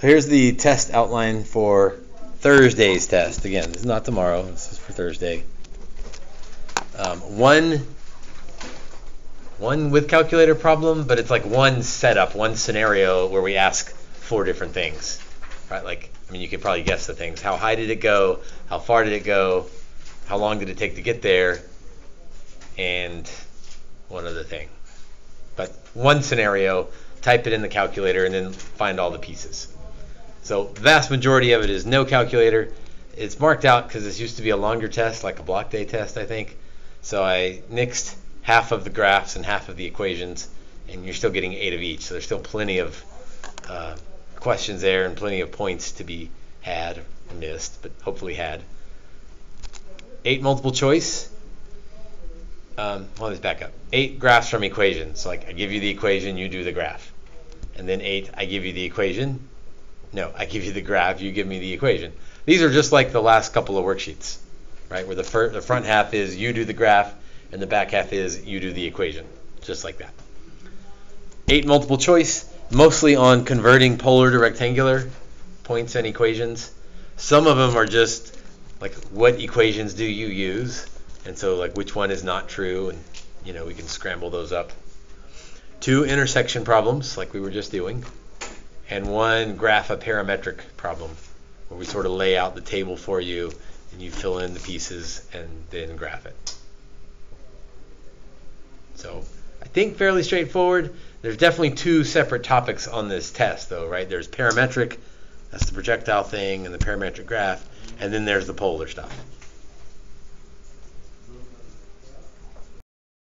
So here's the test outline for Thursday's test. Again, this is not tomorrow. This is for Thursday. Um, one one with calculator problem, but it's like one setup, one scenario where we ask four different things. Right? Like, I mean, you could probably guess the things. How high did it go? How far did it go? How long did it take to get there? And one other thing. But one scenario, type it in the calculator, and then find all the pieces. So the vast majority of it is no calculator. It's marked out because this used to be a longer test, like a block day test, I think. So I nixed half of the graphs and half of the equations, and you're still getting eight of each. So there's still plenty of uh, questions there and plenty of points to be had or missed, but hopefully had. Eight multiple choice. Um, well, let's back up. Eight graphs from equations. So like I give you the equation, you do the graph. And then eight, I give you the equation, no, I give you the graph, you give me the equation. These are just like the last couple of worksheets, right? Where the, fir- the front half is you do the graph, and the back half is you do the equation, just like that. Eight multiple choice, mostly on converting polar to rectangular points and equations. Some of them are just like what equations do you use, and so like which one is not true, and you know we can scramble those up. Two intersection problems, like we were just doing and one graph a parametric problem where we sort of lay out the table for you and you fill in the pieces and then graph it. So I think fairly straightforward. There's definitely two separate topics on this test though, right? There's parametric, that's the projectile thing and the parametric graph, and then there's the polar stuff.